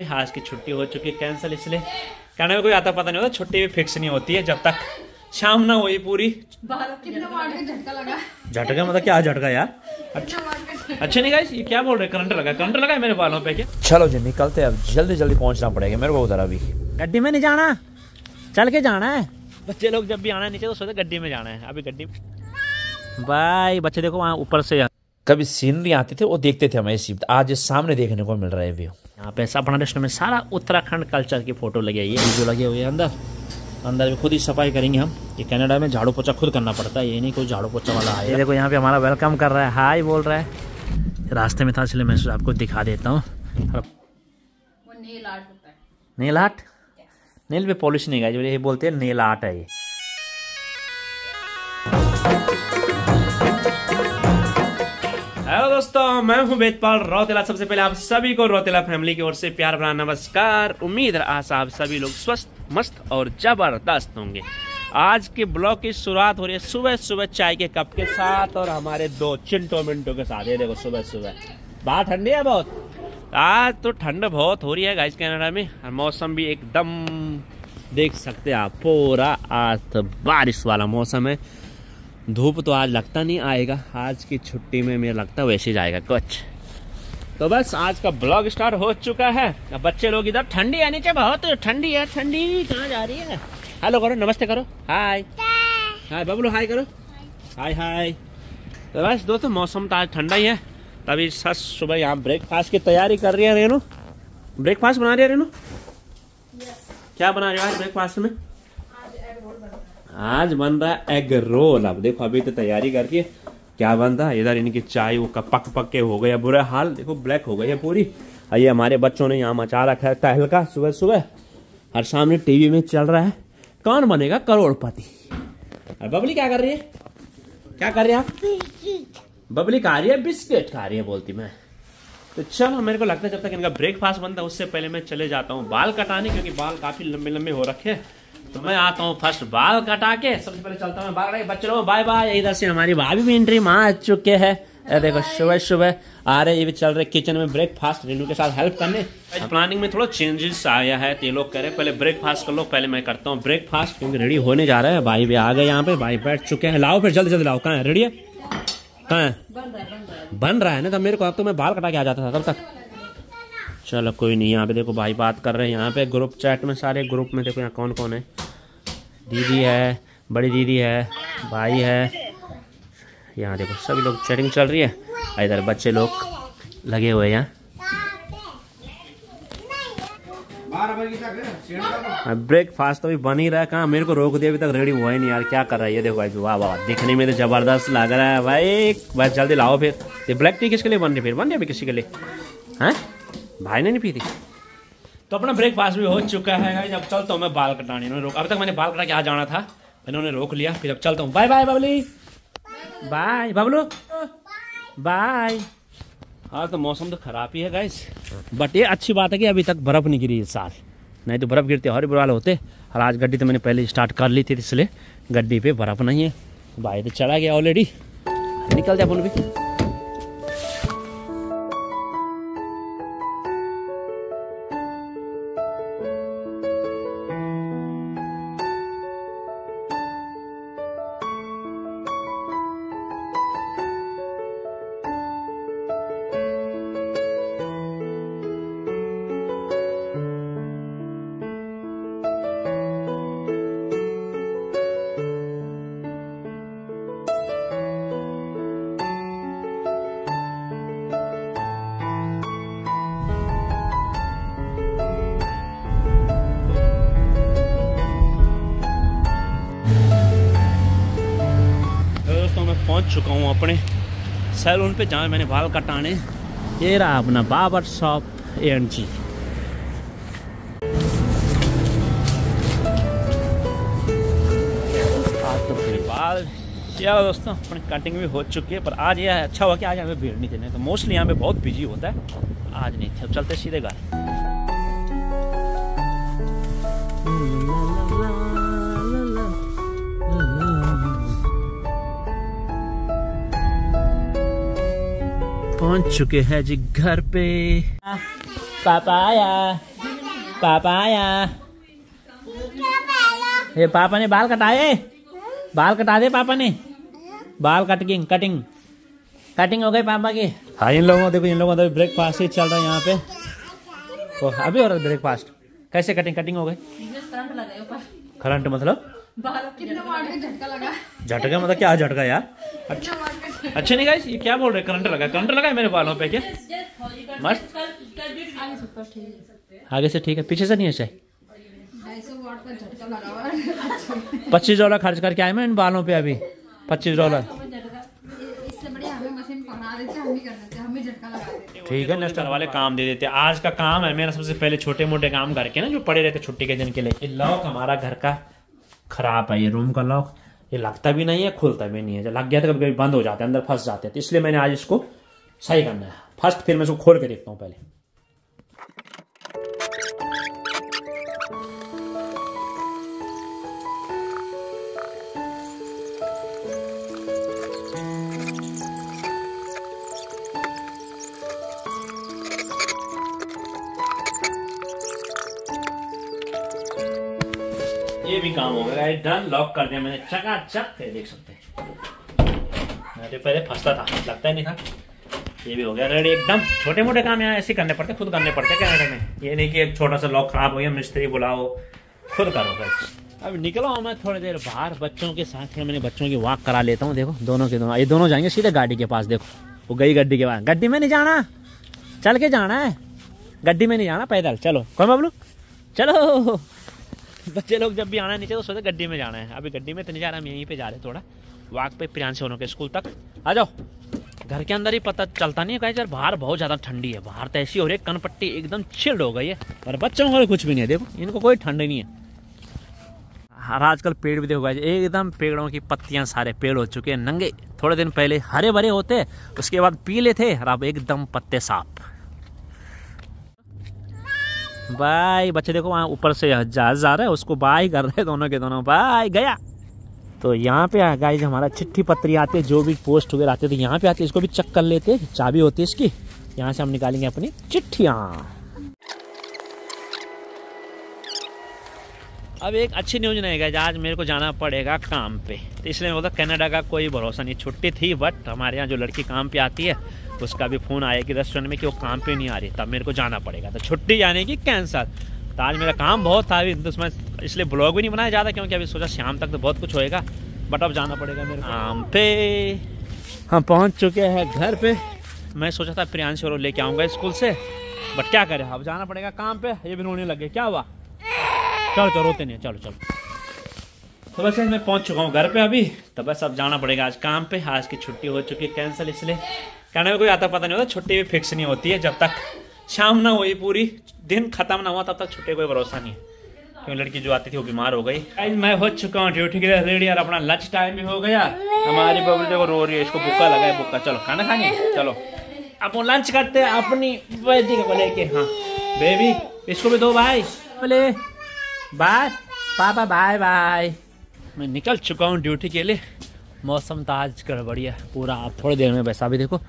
आज की छुट्टी हो चुकी है कैंसिल इसलिए। कहने में कोई आता पता नहीं होता छुट्टी भी फिक्स नहीं होती है जब तक शाम ना हुई पूरी। कितना मार के झटका मतलब क्या झटका यार? अच्छा अच्छा नहीं गाइस ये क्या बोल रहे करंट लगा करंट लगा है मेरे बालों पे क्या? चलो जी निकलते अब जल्दी जल्दी पहुँचना पड़ेगा मेरे को उधर अभी। गड्डी में नहीं जाना? चल के जाना है। बच्चे लोग जब भी आना है नीचे तो सोचते गड्डी में जाना है। अभी गड्डी बाय बच्चे देखो वहाँ ऊपर से कभी सीनरी आती थे वो देखते थे हमें इसी आज सामने देखने को मिल रहा है व्यू। यहाँ पे सपना रेस्टोरेंट में सारा उत्तराखंड कल्चर की फ़ोटो लगी है। ये जो लगे हुए हैं अंदर। अंदर भी खुद ही सफ़ाई करेंगे हम। ये कनाडा में झाड़ू पोछा खुद करना पड़ता है। ये नहीं कोई झाड़ू पोछा वाला है देखो यहाँ पे हमारा वेलकम कर रहा है। हाय बोल रहा है। रास्ते में था इसलिए मैं आपको दिखा देता हूँ। नेल आर्ट नेल पे पॉलिश नहीं गाई ये बोलते हैं नेल आर्ट है ये। दोस्तों, मैं हूँ वेदपाल रौतेला। सबसे पहले आप सभी को रौतेला फैमिली की ओर से प्यार भरा नमस्कार। उम्मीद आज आप सभी लोग स्वस्थ, मस्त और ज़बरदस्त होंगे। आज के ब्लॉग की शुरुआत हो रही है सुबह सुबह चाय के कप के साथ और हमारे दो चिंटो मिंटो के साथ। ये देखो सुबह सुबह बाहर ठंडी है बहुत? आज तो ठंड बहुत हो रही है गाइस कनाडा में। और मौसम भी एकदम देख सकते हैं आप, पूरा आज तो बारिश वाला मौसम है। धूप तो आज लगता नहीं आएगा। आज की छुट्टी में मुझे लगता वैसे जाएगा कुछ। तो बस आज का ब्लॉग स्टार्ट हो चुका है। अब बच्चे लोग इधर ठंडी है, नीचे बहुत ठंडी है, ठंडी कहाँ जा रही है? हेलो करो, नमस्ते करो। हाय। हाय बबलू, हाय करो। हाय हाय। तो बस दोस्तों, मौसम तो आज ठंडा ही है। तभी सच सुबह यहाँ ब्रेकफास्ट की तैयारी कर रही है रेनू। ब्रेकफास्ट बना रही है रेनू? क्या बना रही हो आज ब्रेकफास्ट में? आज बन रहा है एग रोल। अब देखो, अभी तो तैयारी करके क्या बन रहा है। इधर इनकी चाय वो पक पक के हो गया बुरा हाल, देखो ब्लैक हो गई है पूरी। ये हमारे बच्चों ने यहाँ मचा रखा है तहलका सुबह सुबह हर सामने टीवी में चल रहा है। कौन बनेगा? करोड़पति। और बबली क्या कर रही है? क्या कर रही है आप? बबली खा रही है, बिस्किट खा रही है, बोलती मैं। तो चलो, मेरे को लगता है जब तक इनका ब्रेकफास्ट बनता है, उससे पहले मैं चले जाता हूँ। बाल कटाने, क्योंकि बाल काफ़ी लंबे लंबे हो रखे हैं। तो मैं आता हूँ फ़र्स्ट बाल कटा के सबसे पहले चलता हूँ बाल कटा बच्चे लोग बाय बाय इधर से हमारी भाभी भी एंट्री मार चुके हैं। ये देखो सुबह सुबह आ रहे ये भी चल रहे किचन में ब्रेकफास्ट रेनू के साथ हेल्प करने। प्लानिंग में थोड़ा चेंजेस आया है तो लोग कह रहे पहले ब्रेकफास्ट कर लो पहले मैं करता हूँ ब्रेकफास्ट क्योंकि रेडी होने जा रहा है भाई भी आ गए यहाँ पे भाई बैठ चुके हैं। लाओ फिर जल्दी जल्दी लाओ कहाँ है? रेडी है? कहाँ है? बन रहा है ना तब मेरे को अब तो मैं बाल कटा के आ जाता था तब तक। चलो कोई नहीं, यहाँ पे देखो भाई बात कर रहे हैं, यहाँ पे ग्रुप चैट में सारे ग्रुप में देखो यहाँ कौन कौन है। दीदी है, बड़ी दीदी है, भाई है, यहाँ देखो सभी लोग चैटिंग चल रही है, इधर बच्चे लोग लगे हुए हैं ब्रेकफास्ट तो अभी बन ही रहा है, कहाँ मेरे को रोक दिया, अभी तक रेडी हुआ ही नहीं यार, क्या कर रहा है ये देखो भाई, वाह वाह, दिखने में तो ज़बरदस्त लग रहा है भाई। बस जल्दी लाओ फिर। ये ब्लैक टी किसके लिए बन रही फिर? बन रही अभी किसी के लिए? हैं? भाई ने नहीं पी थी तो अपना ब्रेकफास्ट भी हो चुका है जब चलता हूँ मैं बाल कटाने रोक अभी तक मैंने बाल कटा के आ जाना था इन्होंने रोक लिया, फिर अब चलता हूँ। Bye bye Babli bye Bablu. Bye हाँ तो मौसम तो खराब ही है गाइस बट ये अच्छी बात है कि अभी तक बर्फ़ नहीं गिरी इस साल। नहीं तो बर्फ़ गिरते और बुरा होते। और आज गड्डी तो मैंने पहले स्टार्ट कर ली थी, इसलिए गड्डी पे बर्फ़ नहीं है। भाई तो चला गया ऑलरेडी निकल जाए अपन भी। पहुँच चुका हूँ अपने सैलून पे, जहाँ मैंने बाल कटाने। ये रहा अपना barber shop A N G तो फिर बाल चलो दोस्तों, अपनी कटिंग भी हो चुकी है, पर आज ये अच्छा हुआ कि आज हमें भीड़ नहीं नहीं तो मोस्टली यहाँ पे बहुत बिज़ी होता है। आज नहीं थे चलते सीधे घर। पहुँच चुके हैं जी घर पे। पापा आया पापा आया ये पापा ने बाल कटाए? बाल कटा दे पापा ने। बाल कटिंग कटिंग कटिंग हो गई पापा की। हाँ इन लोगों देखो इन लोगों का ब्रेकफास्ट ही चल रहा है यहाँ पे। तो अभी हो रहा है ब्रेकफास्ट कैसे कटिंग कटिंग हो गई करंट लगा ऊपर करंट मतलब? बाहर कितना वाट का झटका मतलब क्या झटका यार? अच्छा। अच्छा नहीं गाइस ये क्या बोल रहे करंट लगा करंट लगा है मेरे बालों पे क्या? मस्त। आगे से ठीक है। आगे से ठीक है पीछे से नहीं है चाहिए ढाई सौ वाट का झटका लगा हुआ है। पच्चीस डॉलर खर्च करके आए मैं इन बालों पे अभी पच्चीस डॉलर इससे बढ़िया हमें मशीन पकड़ा देते हम कर देते हम झटका लगा देते। ठीक है नेक्स्ट वाले काम दे देते। हैं आज का काम है मेरा सबसे पहले छोटे मोटे काम घर के ना जो पड़े रहते छुट्टी के दिन के लिए। लॉक हमारा घर का खराब है ये रूम का लॉक ये लगता भी नहीं है, खुलता भी नहीं है। जब लग गया तो कभी कभी बंद हो जाते हैं, अंदर फंस जाते हैं। तो इसलिए मैंने आज इसको सही करना है। फ़र्स्ट फिर मैं इसको खोल के देखता हूँ पहले। काम हो गया। डन लॉक कर दिया मैंने। चकाचक ये देख सकते हैं। मैं तो पहले फंसता था, लगता ही नहीं था। ये भी हो गया। रेडी एकदम छोटे मोटे काम यहाँ ऐसे करने पड़ते, खुद करने पड़ते कनाडा में? ये नहीं कि एक छोटा सा लॉक खराब हो गया, मिस्त्री बुलाओ, खुद करो बस। अब निकला हूँ मैं थोड़ी देर बाहर, बच्चों के साथ थोड़ा मैंने बच्चों की वॉक करा लेता हूँ, देखो, दोनों के दोनों, ये दोनों जाएँगे सीधे गाड़ी के पास, देखो। वो गई गड्डी के पास। गड्डी में नहीं जाना। चल के जाना है। गड्डी में नहीं जाना, पैदल। चलो। कौन बबलू चलो। बच्चे लोग जब भी आना है नीचे तो सोचे गड्डी में जाना है। अभी गड्डी में तो नहीं जा रहा हम यहीं पे जा रहे थोड़ा। वाक पे प्रियांश होने के स्कूल तक। आ जाओ। घर के अंदर ही पता चलता नहीं है यार, बाहर बहुत ज़्यादा ठंडी है, बाहर तो ऐसी हो रही है, कनपट्टी एकदम चिल्ड हो गई है। और बच्चों को कुछ भी नहीं है, देखो, इनको कोई ठंड नहीं है। और आजकल पेड़ भी देखो एकदम पेड़ों की पत्तियाँ सारे पेड़ हो चुके हैं, नंगे, थोड़े दिन पहले हरे भरे होते, उसके बाद पीले थे, और अब एकदम पत्ते साफ़। बाय। बच्चे देखो वहाँ ऊपर से जहाज़ जा रहा है, उसको बाय कर रहे हैं दोनों के दोनों। बाय, गया। तो यहाँ पे गाइज़ हमारा चिट्ठी पत्री आते जो भी पोस्ट वगैरह आते तो यहाँ पे आते इसको भी चेक कर लेते चाबी होती है इसकी। यहाँ से हम निकालेंगे अपनी चिट्ठियाँ। अब एक अच्छी न्यूज़ नहीं है आज मेरे को जाना पड़ेगा काम पे। तो इसलिए मैं बोला कनाडा का कोई भरोसा नहीं। छुट्टी थी बट हमारे यहाँ जो लड़की काम पे आती है उसका भी फ़ोन आया कि रेस्टोरेंट में कि वो काम पे नहीं आ रही तब मेरे को जाना पड़ेगा। तो छुट्टी जाने की कैंसल तो आज मेरा काम बहुत था अभी तो उसमें इसलिए ब्लॉग भी नहीं बनाया ज़्यादा क्योंकि अभी सोचा शाम तक तो बहुत कुछ होएगा बट अब जाना पड़ेगा मेरे काम पे। हम पहुँच चुके हैं घर पे। मैं सोचा था प्रियांश और लेके आऊँगा स्कूल से बट क्या करें अब जाना पड़ेगा काम पे ये भी रोने लगे क्या हुआ? चलो चलो रोते नहीं चलो चलो। तो बस मैं पहुँच चुका हूँ घर पे अभी तो बस अब जाना पड़ेगा आज काम पे आज की छुट्टी हो चुकी है कैंसिल इसलिए। कहने में कोई आता पता नहीं होता, छुट्टी भी फिक्स नहीं होती है जब तक शाम ना हुई पूरी, दिन खत्म ना हुआ तब तक छुट्टी कोई भरोसा नहीं क्योंकि लड़की जो आती थी वो बीमार हो गई। आज मैं हो चुका हूँ ड्यूटी के लिए रेडी और अपना लंच टाइम भी हो गया। हमारी बबली देखो रो रही है, इसको बुक्का लगा है बुक्का चलो, खाना खाने चलो। अब लंच करते हैं अपनी बेटी को लेके। हाँ बेबी इसको भी दो भाई। बोले बाय पापा बाय बाय मैं निकल चुका हूँ ड्यूटी के लिए। मौसम तो आज गड़बड़ी बढ़िया पूरा आप थोड़ी देर में वैसा भी देखो,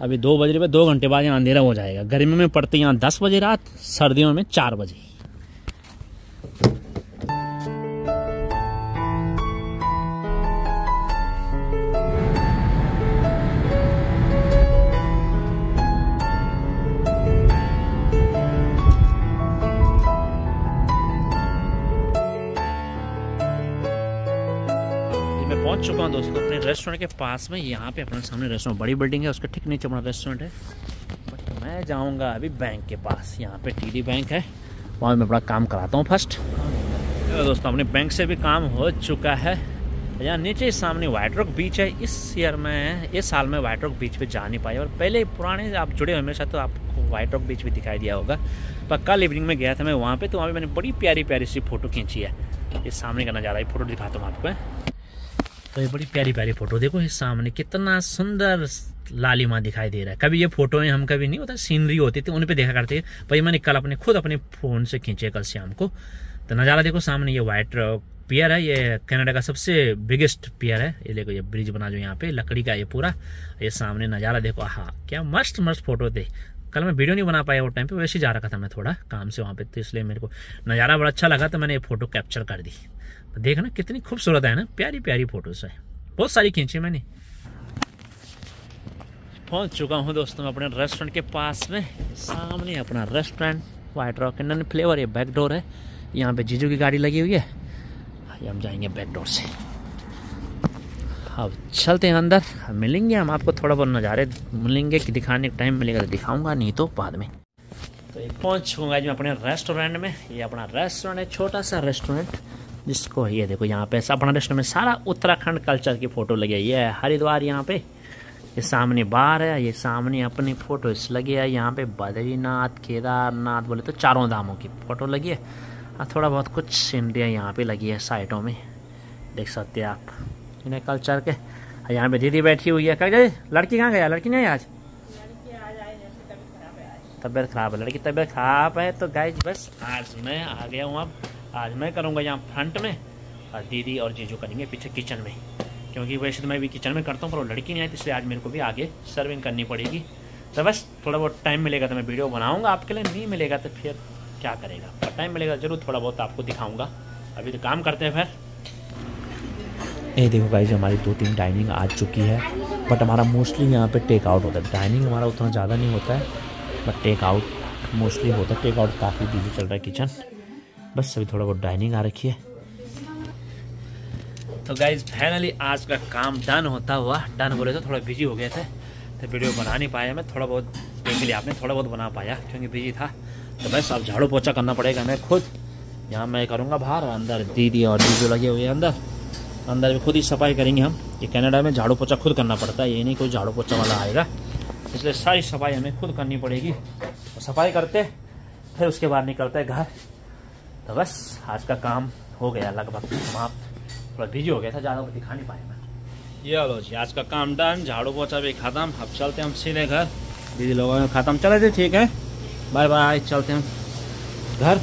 अभी दो बजे पे दो घंटे बाद यहाँ अंधेरा हो जाएगा। गर्मियों में पड़ती यहाँ दस बजे रात, सर्दियों में चार बजे। पहुँच चुका हूँ दोस्तों, अपने रेस्टोरेंट के पास में। यहाँ पे अपने सामने रेस्टोरेंट बड़ी बिल्डिंग है, उसके ठीक नीचे अपना रेस्टोरेंट है। बट मैं जाऊँगा अभी बैंक के पास। यहाँ पे टीडी बैंक है। वहाँ मैं अपना काम कराता हूँ फ़र्स्ट दोस्तों, अपने बैंक से भी काम हो चुका है। यहाँ नीचे सामने वाइट रॉक बीच है। इस ईयर में, इस साल में वाइट रॉक बीच पे जा नहीं पाए और पहले पुराने आप जुड़े हुए मेरे साथ तो आपको वाइट रॉक बीच भी दिखाई दिया होगा। पर कल इवनिंग में गया था मैं वहाँ पे तो वहाँ पे मैंने बड़ी प्यारी प्यारी सी फ़ोटो खींची है। इस सामने का नज़ारा फ़ोटो दिखाता हूँ आपको तो ये बड़ी प्यारी प्यारी फ़ोटो। देखो इस सामने कितना सुंदर लालिमा दिखाई दे रहा है। कभी ये फ़ोटो हम कभी नहीं होता सीनरी होती थी उन पर देखा करते भाई मैंने कल अपने खुद अपने फ़ोन से खींचे कल शाम को। तो नज़ारा देखो सामने, ये वाइट पियर है, ये कनाडा का सबसे बिगेस्ट पियर है। ये देखो, ये ब्रिज बना जो यहाँ पे, लकड़ी का ये पूरा। ये सामने नज़ारा देखो हाँ क्या मस्त मस्त फ़ोटो थे। कल मैं वीडियो नहीं बना पाया वो टाइम पे, वैसे जा रखा था मैं थोड़ा काम से वहाँ पे तो इसलिए मेरे को नज़ारा बड़ा अच्छा लगा तो मैंने ये फ़ोटो कैप्चर कर दी। तो देखो ना, कितनी खूबसूरत है ना प्यारी प्यारी फ़ोटोज़ है। बहुत सारी खींची मैंने। पहुँच चुका हूँ दोस्तों अपने रेस्टोरेंट के पास में। सामने अपना restaurant white rock Indian flavour ये बैक डोर है। यहाँ पे जीजू की गाड़ी लगी हुई है। हम जाएँगे बैक डोर से। अब चलते हैं अंदर। मिलेंगे हम आपको थोड़ा बहुत नज़ारे मिलेंगे कि दिखाने का टाइम मिलेगा तो दिखाऊँगा, नहीं तो बाद में। तो ये पहुँच चुका जी अपने रेस्टोरेंट में। ये अपना रेस्टोरेंट है, छोटा सा रेस्टोरेंट जिसको ये देखो यहाँ पे अपना रेस्टोरेंट में सारा उत्तराखंड कल्चर की फ़ोटो लगी है। ये हरिद्वार यहाँ पे। ये सामने बार है, ये सामने अपनी फ़ोटो लगी है। यहाँ पे बद्रीनाथ, केदारनाथ बोले तो चारों धामों की फ़ोटो लगी है। और थोड़ा बहुत कुछ सीनरियाँ यहाँ पे लगी है साइडों में। देख सकते हैं आप इन्हें कल्चर के। यहाँ पे दीदी बैठी हुई है। कह लड़की कहाँ गया लड़की नहीं आज? तबीयत खराब है लड़की तबीयत खराब है तो गाइज़ बस आज मैं आ गया हूँ अब। आज मैं करूँगा यहाँ फ्रंट में, और दीदी और जीजू करेंगे पीछे किचन में क्योंकि वैसे तो मैं भी किचन में करता हूँ, पर वो लड़की नहीं आई तो इसलिए आज मेरे को भी आगे सर्विंग करनी पड़ेगी। तो बस थोड़ा बहुत टाइम मिलेगा तो मैं वीडियो बनाऊँगा आपके लिए, नहीं मिलेगा तो फिर क्या करेगा? पर टाइम मिलेगा ज़रूर थोड़ा बहुत आपको दिखाऊँगा। अभी तो काम करते हैं फिर। ये देखो गाइज़ हमारी दो तीन डाइनिंग आ चुकी है बट हमारा मोस्टली यहाँ पे टेक आउट होता है। डाइनिंग हमारा उतना ज़्यादा नहीं होता है बट टेक आउट मोस्टली होता है। टेक आउट काफ़ी बिज़ी चल रहा है किचन बस अभी थोड़ा बहुत डाइनिंग आ रखी है। तो गाइज़ फाइनली आज का काम डन होता हुआ डन बोले तो थोड़ा बिज़ी हो गए थे तो वीडियो बना नहीं पाया मैं, थोड़ा बहुत देख लिया आपने, थोड़ा बहुत बना पाया, क्योंकि बिज़ी था। तो बस अब झाड़ू पोछा करना पड़ेगा मैं खुद। यहाँ मैं करूँगा बाहर, अंदर दीदी और दीदी लगे हुए अंदर। अंदर भी खुद ही सफ़ाई करेंगे हम। ये कनाडा में झाड़ू पोछा खुद करना पड़ता है, ये नहीं कोई झाड़ू पोछा वाला आएगा। इसलिए सारी सफ़ाई हमें खुद करनी पड़ेगी। तो सफ़ाई करते, फिर उसके बाद निकलते घर। तो बस, आज का काम हो गया लगभग समाप्त। थोड़ा बिज़ी हो गया था, ज़्यादा दिखा नहीं पाया मैं। ये लो जी, आज का काम डन झाड़ू पोछा भी खत्म। अब चलते हम सीधे घर। दीदी लोगों ने खत्म। चले थे ठीक है। बाय बाय चलते हम घर।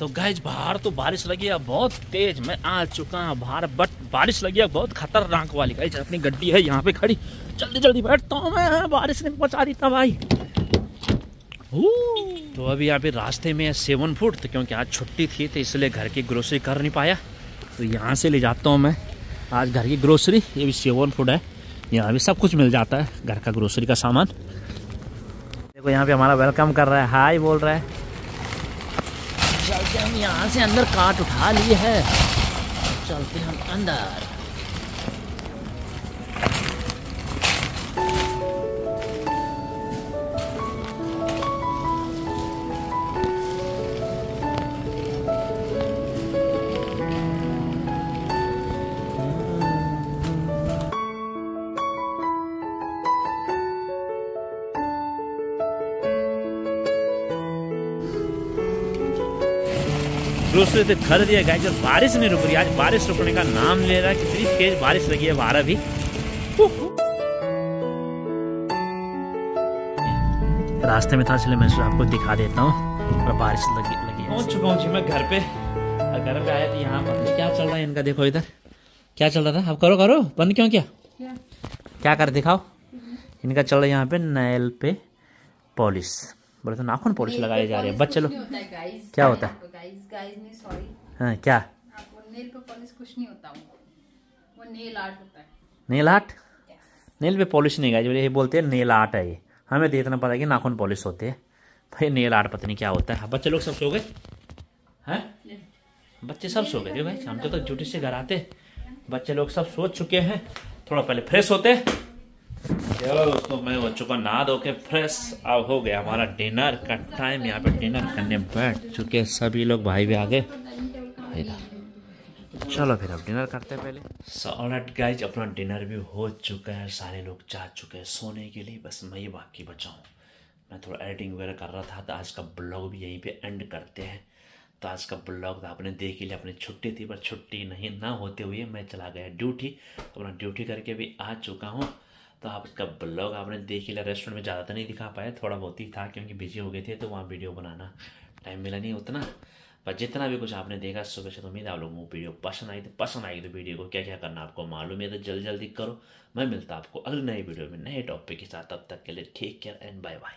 तो गैज बाहर तो बारिश लगी है, बहुत तेज। मैं आ चुका हूँ बाहर बट बारिश लगी है, बहुत खतरनाक वाली। गैज अपनी गड्डी है यहाँ पे खड़ी। जल्दी जल्दी बैठता हूँ मैं बारिश ने पहुँचा दी था भाई। तो अभी यहाँ पे रास्ते में है सेवन फुट तो क्योंकि आज छुट्टी थी तो इसलिए घर की ग्रोसरी कर नहीं पाया। तो यहाँ से ले जाता हूँ मैं। आज घर की ग्रोसरी ये भी सेवन फुट है। यहाँ भी सब कुछ मिल जाता है, घर का ग्रोसरी का सामान। देखो, यहाँ पे हमारा वेलकम कर रहा है। हाय बोल रहा है। चलते हम यहाँ से अंदर काट उठा लिए है। चलते हम अंदर। ग्रोसरी तो खरीद दिया गाइस और बारिश नहीं रुक रही आज बारिश रुकने का नाम ले रहा है। कितनी तेज बारिश लगी है बारह भी। रास्ते में था इसलिए मैं आपको दिखा देता हूँ। और बारिश लगी लगी पहुँच चुका हूँ जी मैं घर पे। घर पे आया तो यहाँ पर। क्या चल रहा है इनका देखो इधर। क्या चल रहा था? अब करो करो। बंद क्यों क्या? क्या? कर दिखाओ। इनका चल रहा है यहाँ पे नैल पे पॉलिश। बोले तो नाखून पॉलिश लगाए जा रहे हैं। बच्चे लोग क्या होता है? हाँ क्या? नेल पे पॉलिश कुछ नहीं होता वो। नेल आर्ट होता है। नेल आर्ट नेल पे पॉलिश नहीं गाइज़ ये बोलते हैं नेल आर्ट है ये। हमें तो इतना पता है कि नाखून पॉलिश होते हैं। भाई नेल आर्ट पता नहीं क्या होता है। बच्चे लोग सब सो गए? हैं? बच्चे सब सो गए? भाई हम तो तक ड्यूटी से घर आते बच्चे लोग सब सो चुके हैं। थोड़ा पहले फ्रेश होते चलो दोस्तों, मैं हो चुका नहा धो के फ्रेश अब हो गया हमारा डिनर का टाइम यहाँ पे डिनर करने बैठ चुके हैं सभी लोग, भाई भी आ गए। चलो फिर अब डिनर करते हैं पहले। सॉलट गाइज़ अपना डिनर भी हो चुका है, सारे लोग जा चुके हैं सोने के लिए। बस मैं ही बाकी बचा हूँ। मैं थोड़ा एडिटिंग वगैरह कर रहा था तो आज का ब्लॉग भी यहीं पे एंड करते हैं। तो आज का ब्लॉग तो आपने देख ही लिया, अपनी छुट्टी थी, पर छुट्टी नहीं ना होते हुए मैं चला गया ड्यूटी अपना ड्यूटी करके भी आ चुका हूँ। तो आप उसका ब्लॉग आपने देख लिया रेस्टोरेंट में ज़्यादा तो नहीं दिखा पाया, थोड़ा बहुत ही था क्योंकि बिज़ी हो गए थे तो वहाँ वीडियो बनाना टाइम मिला नहीं उतना। पर जितना भी कुछ आपने देखा, सुबह से तो उम्मीद आप लोगों को वीडियो पसंद आई तो पसंद आई तो वीडियो को क्या क्या करना आपको मालूम है तो जल्दी जल्दी करो। मैं मिलता आपको अगले नए वीडियो में नए टॉपिक के साथ, तब तक के लिए take care and bye bye